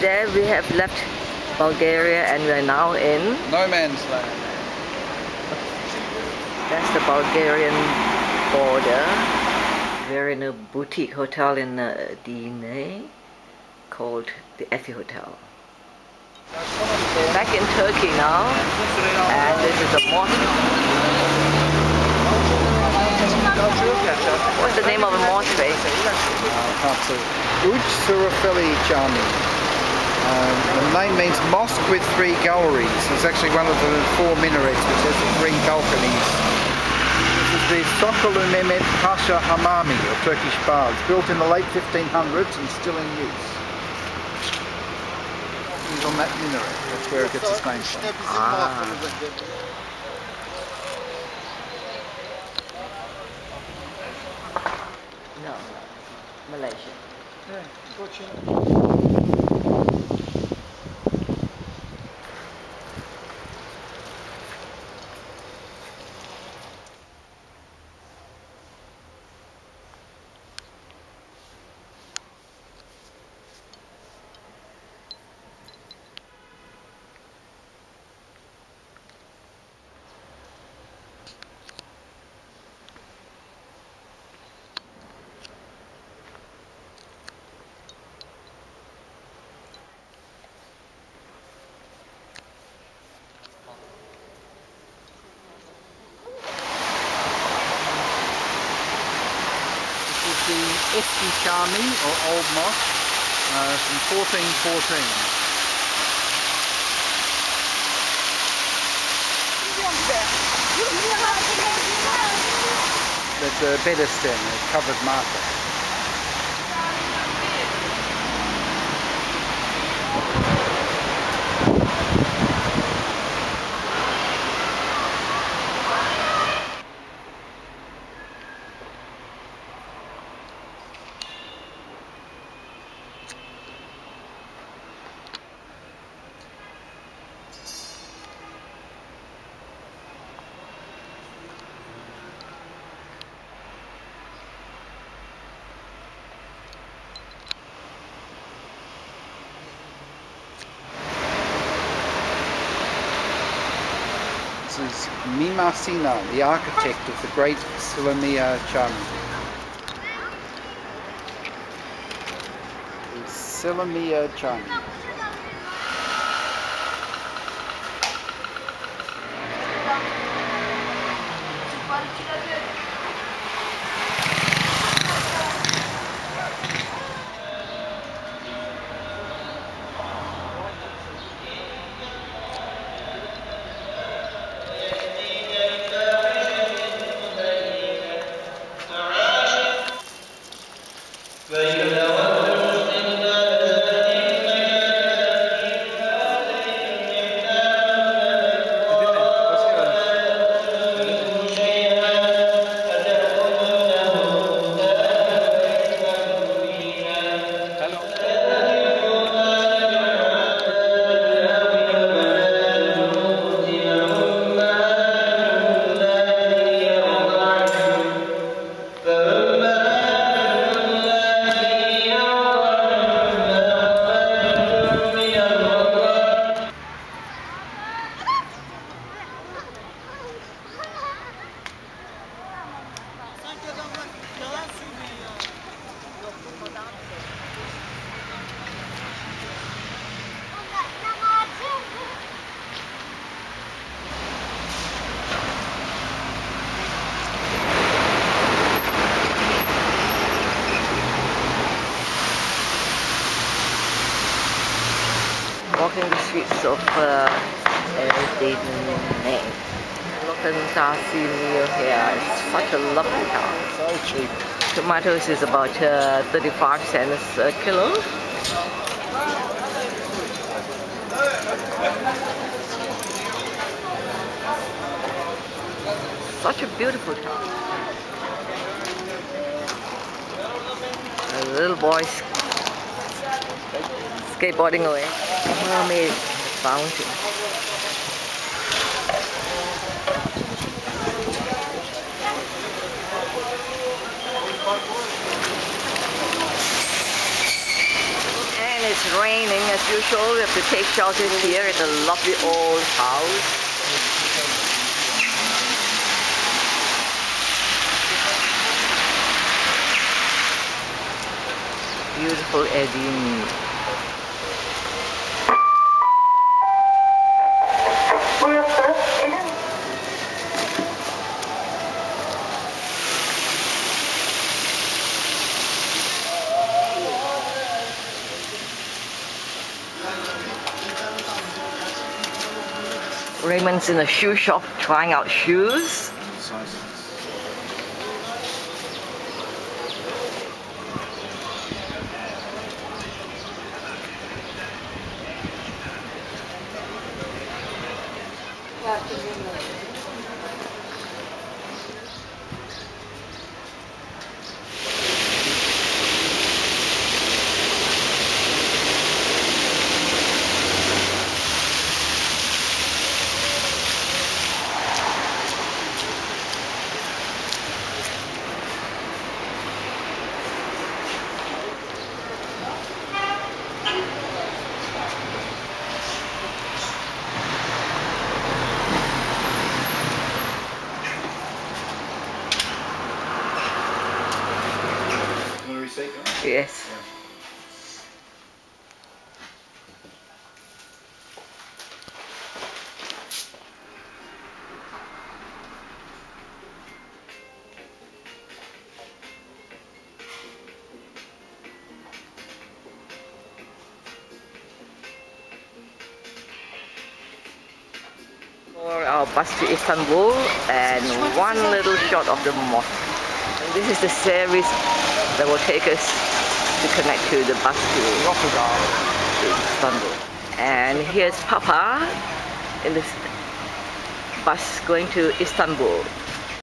there we have left Bulgaria and we are now in No man's land. that's the Bulgarian border. We're in a boutique hotel in uh, Edirne called the Efi Hotel. Back in Turkey now and this is a mosque. What's the name of the mosque? I can't see. Üç Şerefeli Camii. Um, the name means mosque with three galleries. It's actually one of the four minarets which has the three balconies. This is the Sokollu Mehmet Pasha Hamami, or Turkish baths, built in the late 1500s and still in use. It's on that minaret. That's where it gets its name from. Ah. No, Malaysia. This is the or Old Mosque, uh, from 1414. There's a Bedesten, a covered marker. Is Mimar Sinan, the architect of the great Selimiye Camii. The Selimiye Camii. Walking the streets of uh, Edirne. Look at Tasimir here. It's such a lovely town. So cheap. Tomatoes is about uh, 35 cents a kilo. Such a beautiful town. Little boy sk- skateboarding away. And it's raining as usual. We have to take shelter here in the lovely old house. Beautiful Eden. Raymond's in a shoe shop trying out shoes. Yes. For our bus to Istanbul and one little shot of the mosque. And this is the service that will take us to connect to the bus to Rotterdam, to Istanbul. And here's Papa in this bus going to Istanbul.